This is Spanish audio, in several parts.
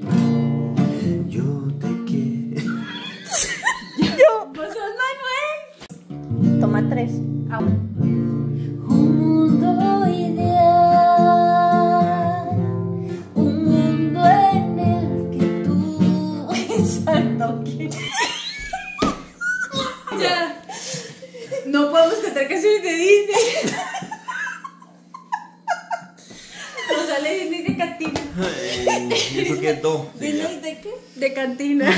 Yo te quiero. ¿Vos sos Manuel? Toma tres. Ah, Un mundo ideal, un mundo en el que tú Exacto. ya. No podemos cantar canciones de Disney. Nos sale Disney cantina. Ay, ¿Eso qué es do? ¿Disney de qué? De cantina.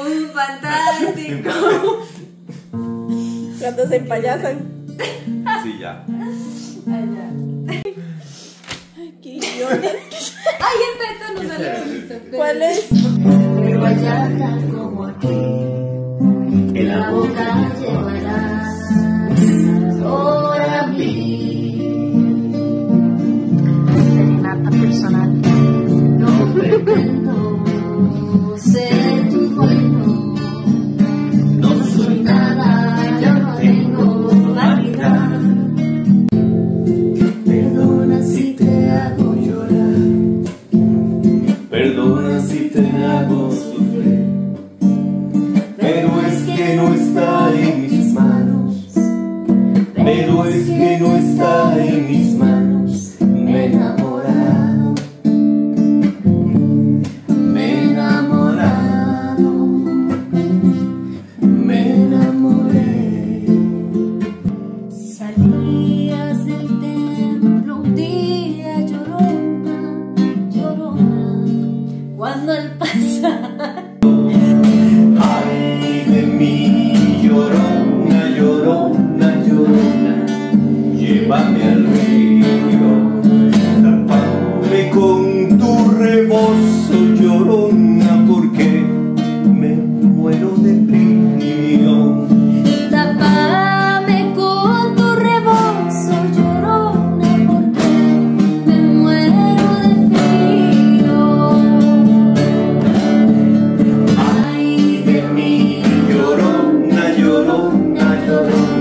Un fantástico. cuando se empayasan. Sí, ya. Allá. Qué idiotas. Ay, esta, esta nos sale. ¿Cuál es? Pero allá como aquí, en la boca llevarás No pretendo ser tu dueño. No soy nada, yo no tengo vanidad. Perdona si te hago llorar. Perdona si te hago sufrir. Pero es que no está cuando al pasar Lord.